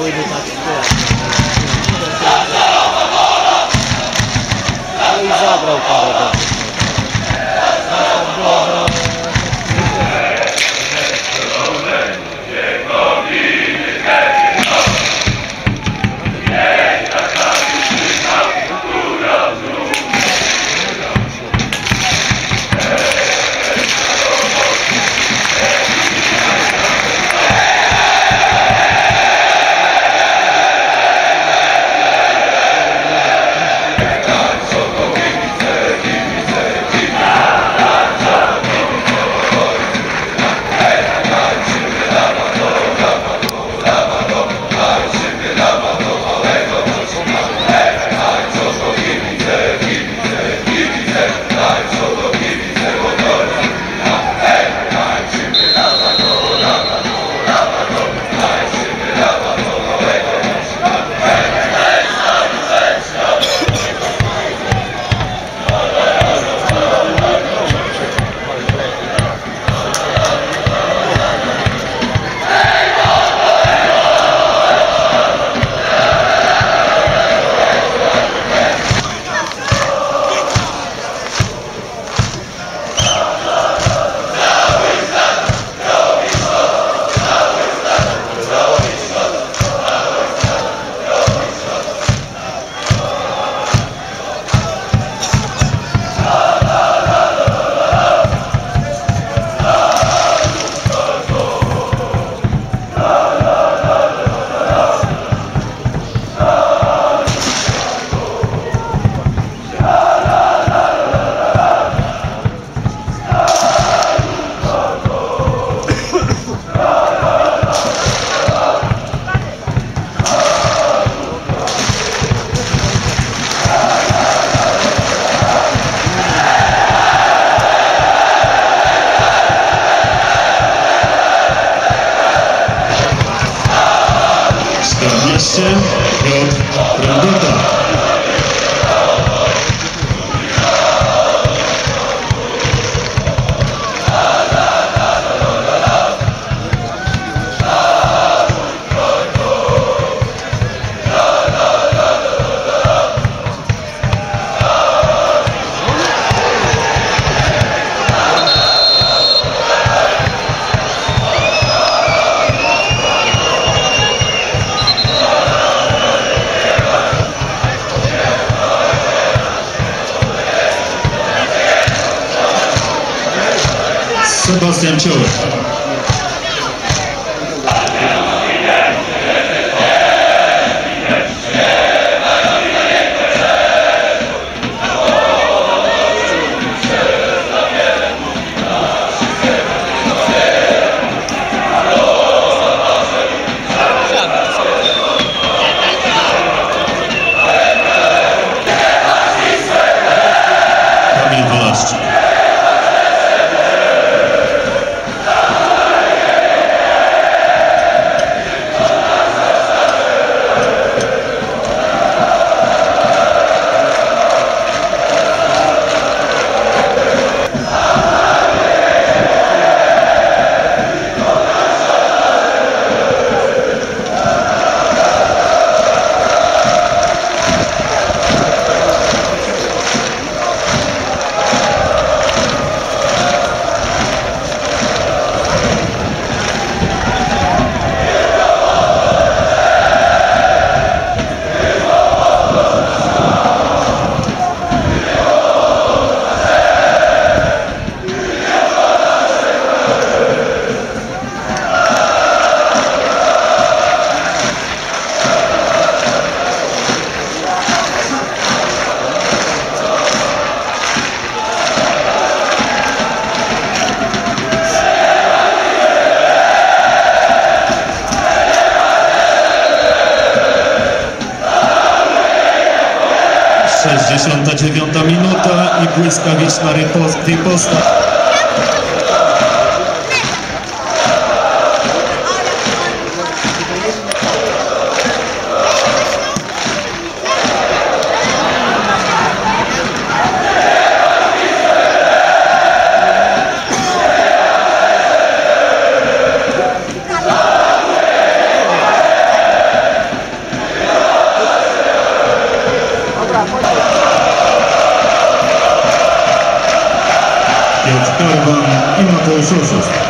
believe we touched the floor. Christian Rob Brandita. Sebastian Ciołek. 69 minuta i błyskawiczna riposta. 力ある番、今と勝者です。